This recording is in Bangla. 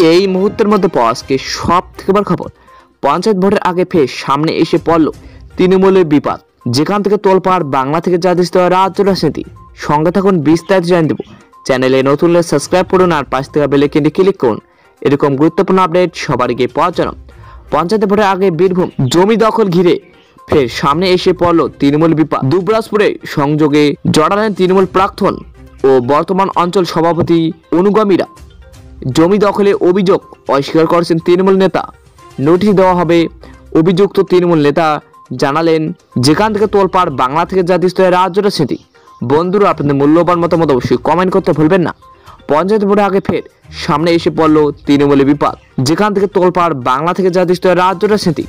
এই মুহূর্তের মধ্যে আজকে সব থেকে বড় খবর। পঞ্চায়েত ভোটের আগে ফের সামনে এসে পড়ল তৃণমূলের বিপাদ। যেখান থেকে তোলপাড় বাংলা থেকে জাতিস দেওয়া রাজ্য রাজনীতি। সঙ্গে থাকুন, বিস্তারিত জানিয়ে দেবো। চ্যানেলে নতুন সাবস্ক্রাইব করুন আর পাশ থেকে বেলেকেন্ডে ক্লিক করুন। এরকম গুরুত্বপূর্ণ আপডেট সবার আগে পাওয়ার জন্য। পঞ্চায়েত ভোটের আগে বীরভূম জমি দখল ঘিরে ফের সামনে এসে পড়ল তৃণমূল বিপাদ। দুবরাজপুরে সংযোগে জড়ালেন তৃণমূল প্রাক্তন ও বর্তমান অঞ্চল সভাপতি অনুগামীরা। জমি দখলে অভিযোগ অস্বীকার করেছেন তৃণমূল নেতা। নোটিশ দেওয়া হবে, অভিযুক্ত তৃণমূল নেতা জানালেন, যেখান থেকে তোলপাড় বাংলা থেকে জাতীয় স্তরের রাজ্যটা স্মৃতি বন্ধুরা, আপনাদের মূল্যবান মতামত অবশ্যই কমেন্ট করতে ভুলবেন না। পঞ্চায়েত ভোটের আগে ফের সামনে এসে পড়ল তৃণমূলের বিপাদ যেখান থেকে তোলপাড় বাংলা থেকে জাতীয় স্তরের রাজ্যটা স্মৃতি